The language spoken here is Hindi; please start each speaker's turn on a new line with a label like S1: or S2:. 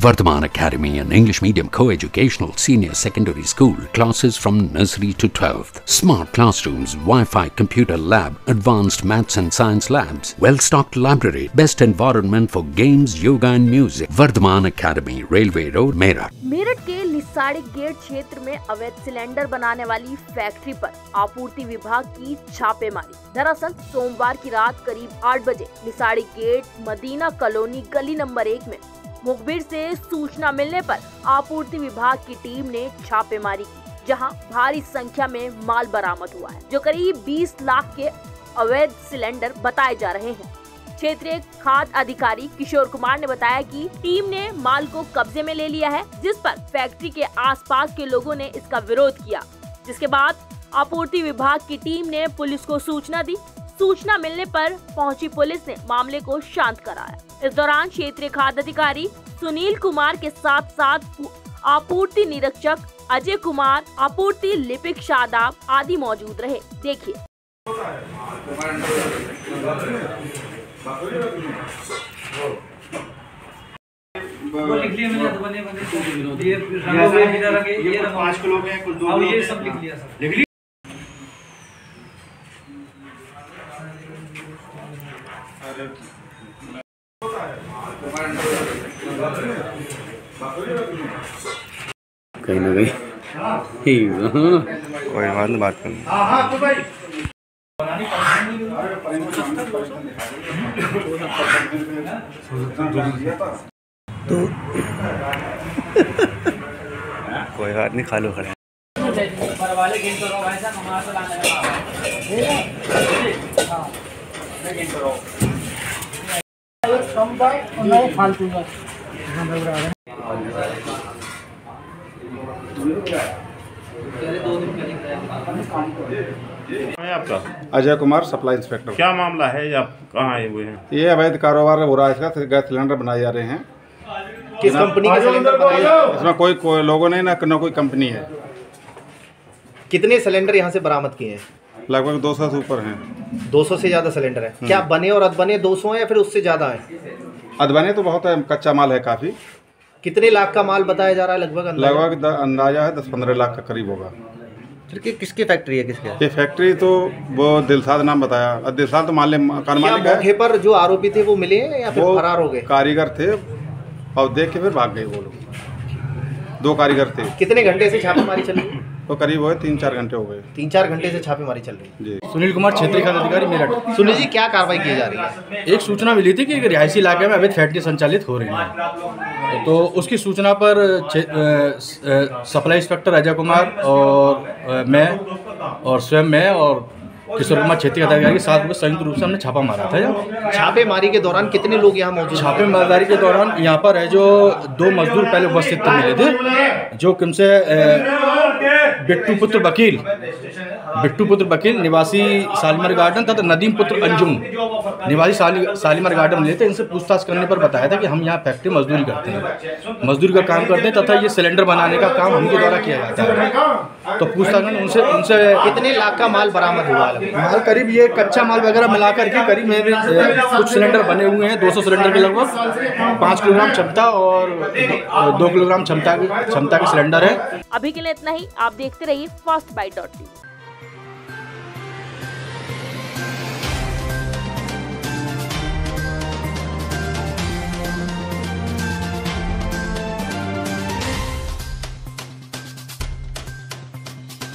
S1: Vardhaman Academy, an English medium co-educational senior secondary school, classes from nursery to 12th. Smart classrooms, Wi-Fi computer lab, advanced maths and science labs, well-stocked library, best environment for games, yoga and music. Vardhaman Academy, Railway Road, Meerut.
S2: Meerut के लिसाड़ी गेट क्षेत्र में अवैध सिलेंडर बनाने वाली फैक्ट्री पर आपूर्ति विभाग की छापेमारी दरअसल सोमवार की रात करीब 8 बजे लिसाड़ी गेट मदीना कॉलोनी गली नंबर एक में मुखबिर से सूचना मिलने पर आपूर्ति विभाग की टीम ने छापेमारी की, जहाँ भारी संख्या में माल बरामद हुआ है, जो करीब 20 लाख के अवैध सिलेंडर बताए जा रहे हैं। क्षेत्रीय खाद्य अधिकारी किशोर कुमार ने बताया कि टीम ने माल को कब्जे में ले लिया है, जिस पर फैक्ट्री के आसपास के लोगों ने इसका विरोध किया। जिसके बाद आपूर्ति विभाग की टीम ने पुलिस को सूचना दी सूचना मिलने पर पहुँची पुलिस ने मामले को शांत कराया। इस दौरान क्षेत्रीय खाद्य अधिकारी सुनील कुमार के साथ साथ आपूर्ति निरीक्षक अजय कुमार आपूर्ति लिपिक शादाब आदि मौजूद रहे। देखिए।
S3: लिख लिया मैंने तो बने बने ये ये रंगों
S4: पाँच किलो के हैं, कुछ दो
S3: ये सब लिख लिया सर
S4: लिख
S5: कहीं ना कहीं। ठीक है
S6: कोई बात नहीं बात करनी। तो कोई बात नहीं खा लो खड़े।
S4: है आपका?
S7: Ajay Kumar supply inspector.
S4: क्या मामला है? या आप कहाँ आए हुए हैं?
S7: ये अवैध कारोबार हो रहा है इसका गैस सिलेंडर बनाए जा रहे हैं।
S8: किस कंपनी का सिलेंडर
S7: इसमें कोई, कोई लोगों ने ना ना कोई कंपनी है।
S8: कितने सिलेंडर यहाँ से बरामद किए हैं?
S7: लगभग 200 से ऊपर हैं।
S8: 200 से ज़्यादा सिलेंडर है। क्या बने और अधबने 200 हैं या फिर उससे ज़्यादा है?
S7: अदबने तो बहुत है कच्चा माल है काफ़ी।
S8: कितने लाख का माल बताया जा रहा है लगभग अंदाज़ा?
S7: लगभग अंदाज़ा है दस पंद्रह लाख का करीब होगा।
S8: कि, किसकी फैक्ट्री है किसके?
S7: ये फैक्ट्री तो वो दिलसाद नाम बताया। और दिलसाद तो माल मकान
S8: क्या
S7: मालिक
S8: मौके पर जो आरोपी थे वो मिले या फिर फरार हो गए?
S7: कारीगर थे और देख के फिर भाग गए वो लोग। दो कारीगर थे।
S8: कितने घंटे से छापेमारी चल है?
S7: तो करीब हुए तीन चार घंटे हो गए।
S8: तीन चार घंटे से छापेमारी चल रही
S7: जी।
S9: सुनील कुमार क्षेत्रीय खाद्य अधिकारी मेरठ।
S8: सुनील जी क्या कार्रवाई की जा रही है?
S9: एक सूचना मिली थी कि एक रिहायशी इलाके में अवैध फैक्ट्री संचालित हो रही है। तो उसकी सूचना पर सप्लाई इंस्पेक्टर अजय कुमार और मैं और स्वयं मैं और किशोर कुमार क्षेत्रीय अधिकारी के साथ में संयुक्त रूप से हमने छापा मारा था यहाँ।
S8: छापेमारी के दौरान कितने लोग यहाँ मौजूद
S9: छापेमारी के दौरान यहाँ पर है जो दो मजदूर पहले उपस्थित मिले थे जो किमसे बिट्टू पुत्र वकील, बिट्टू पुत्र वकील, निवासी सालिमर गार्डन तथा नदीम पुत्र अंजुम। निवासी साली सालिमर गार्डन लेते इनसे पूछताछ करने पर बताया था कि हम यहाँ फैक्ट्री मजदूरी करते हैं। मजदूरी का काम करते हैं तथा ये सिलेंडर बनाने का काम हमके द्वारा किया जाता है। तो पूछताछ था उनसे उनसे
S8: कितने लाख का माल बरामद हुआ है?
S9: माल करीब ये कच्चा माल वगैरह मिला करके करीब मेरे कुछ सिलेंडर बने हुए हैं 200 सिलेंडर के लगभग। पाँच किलोग्राम क्षमता और दो- दो किलोग्राम क्षमता क्षमता के सिलेंडर है।
S2: अभी के लिए इतना ही आप देखते रहिए फास्ट बाइट डॉट टी